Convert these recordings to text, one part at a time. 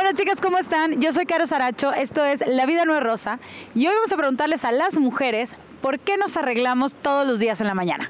Hola chicas, ¿cómo están? Yo soy Caro Saracho, esto es La Vida No es Rosa y hoy vamos a preguntarles a las mujeres por qué nos arreglamos todos los días en la mañana.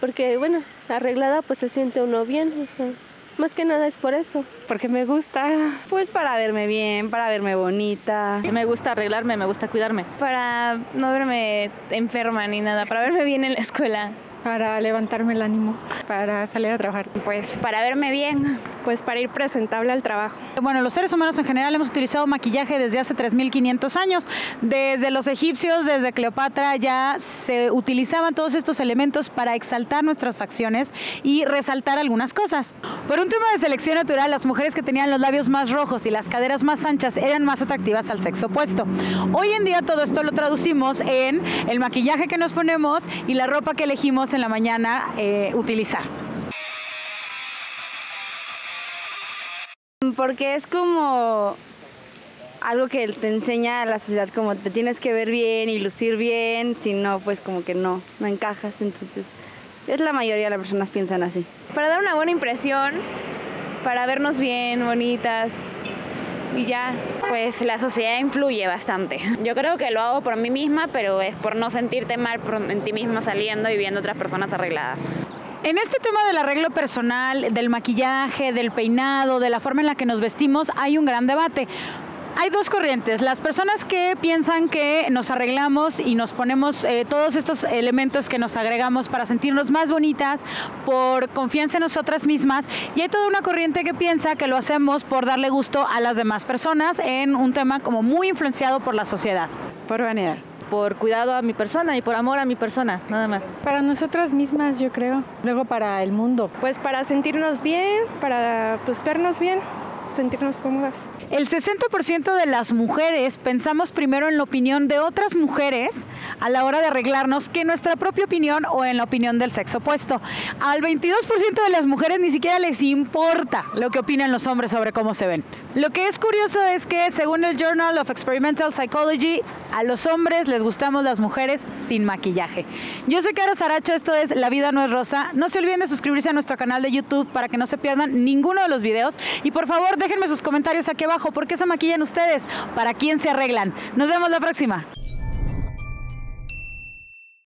Porque, bueno, arreglada pues se siente uno bien, o sea, más que nada es por eso. Porque me gusta. Pues para verme bien, para verme bonita. Me gusta arreglarme, me gusta cuidarme. Para no verme enferma ni nada, para verme bien en la escuela. Para levantarme el ánimo, para salir a trabajar. Pues para verme bien. Pues para ir presentable al trabajo. Bueno, los seres humanos en general hemos utilizado maquillaje desde hace 3.500 años. Desde los egipcios, desde Cleopatra, ya se utilizaban todos estos elementos para exaltar nuestras facciones y resaltar algunas cosas. Por un tema de selección natural, las mujeres que tenían los labios más rojos y las caderas más anchas eran más atractivas al sexo opuesto. Hoy en día todo esto lo traducimos en el maquillaje que nos ponemos y la ropa que elegimos en la mañana eh, utilizar. Porque es como algo que te enseña a la sociedad, como te tienes que ver bien y lucir bien, si no, pues como que no, no encajas. Entonces, es la mayoría de las personas piensan así. Para dar una buena impresión, para vernos bien, bonitas, y ya. Pues la sociedad influye bastante. Yo creo que lo hago por mí misma, pero es por no sentirte mal en ti misma saliendo y viendo otras personas arregladas. En este tema del arreglo personal, del maquillaje, del peinado, de la forma en la que nos vestimos, hay un gran debate. Hay dos corrientes. Las personas que piensan que nos arreglamos y nos ponemos eh, todos estos elementos que nos agregamos para sentirnos más bonitas, por confianza en nosotras mismas. Y hay toda una corriente que piensa que lo hacemos por darle gusto a las demás personas en un tema como muy influenciado por la sociedad. Por vanidad por cuidado a mi persona y por amor a mi persona, nada más. Para nosotras mismas, yo creo. Luego para el mundo. Pues para sentirnos bien, para pues vernos bien sentirnos cómodas. El 60% de las mujeres pensamos primero en la opinión de otras mujeres a la hora de arreglarnos que nuestra propia opinión o en la opinión del sexo opuesto. Al 22% de las mujeres ni siquiera les importa lo que opinan los hombres sobre cómo se ven. Lo que es curioso es que según el Journal of Experimental Psychology, a los hombres les gustamos las mujeres sin maquillaje. Yo soy Caro Saracho, esto es La Vida No es Rosa. No se olviden de suscribirse a nuestro canal de YouTube para que no se pierdan ninguno de los videos y por favor déjenme sus comentarios aquí abajo. ¿Por qué se maquillan ustedes? ¿Para quién se arreglan? Nos vemos la próxima.